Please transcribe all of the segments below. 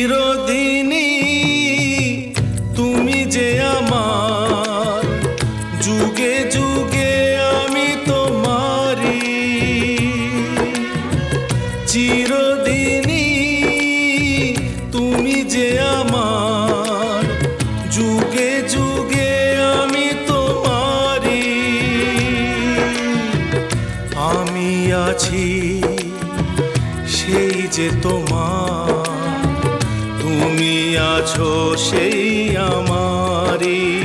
চিরদিনই তুমি যে আমার। যুগে যুগে আমি তোমারি চিরদিনই তুমি যে আমার। যুগে যুগে আমি তোমারি আমি আছি সেই যে তোমার। তুমি আছো সেই আমারি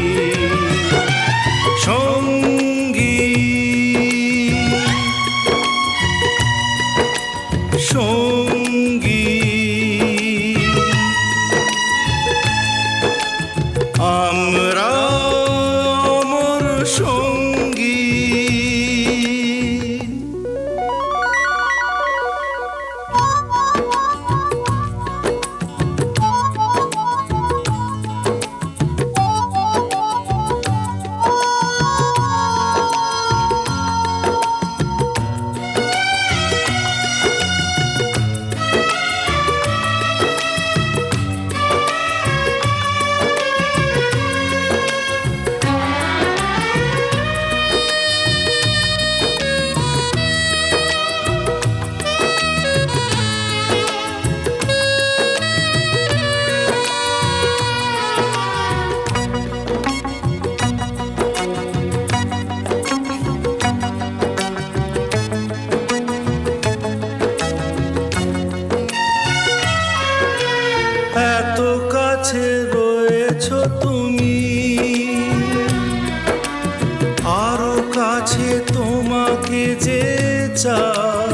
চাই।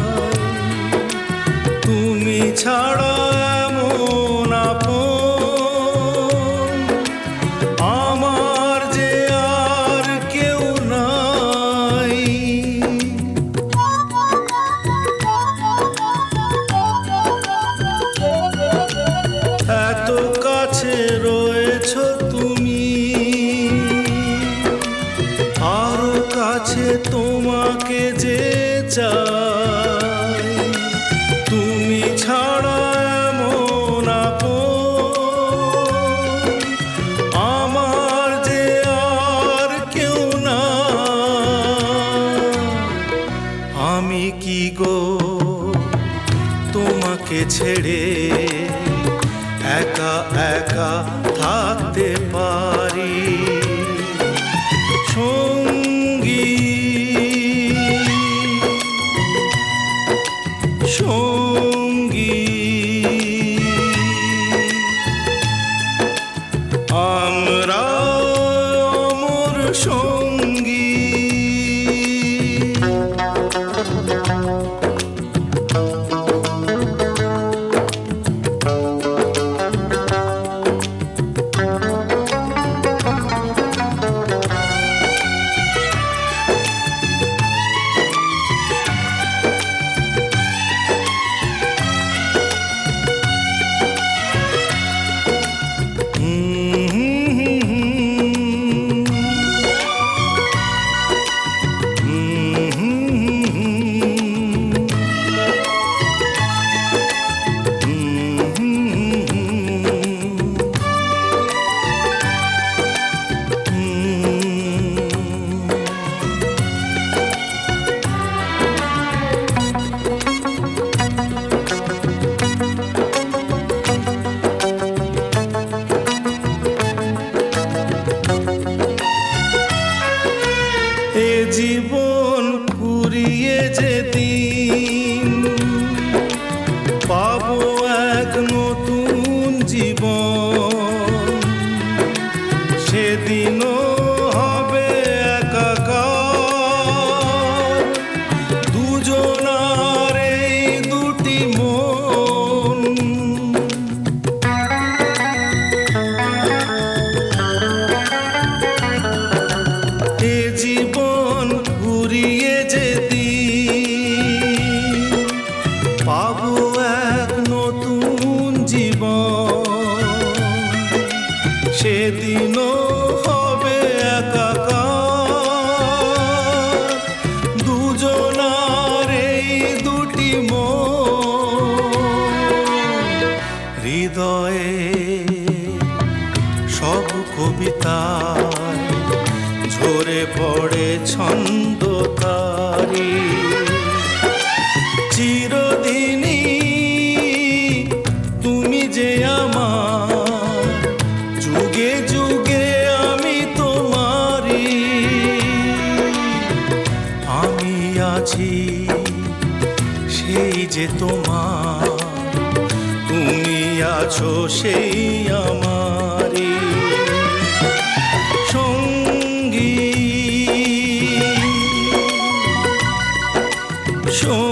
তুমি ছাড়া এমন আমার যে আর কেউ এত কাছে কি গো? তোমাকে ছেড়ে একা একা থাকতে পারি। সঙ্গী সঙ্গী। corazón. সেদিনও হবে একাকার। দুজনার এই দুটি হৃদয়ে সব কবিতা ঝরে পড়ে ছন্দ। আছি সেই যে তোমার। তুমি আছো সেই আমার সঙ্গী। সঙ্গী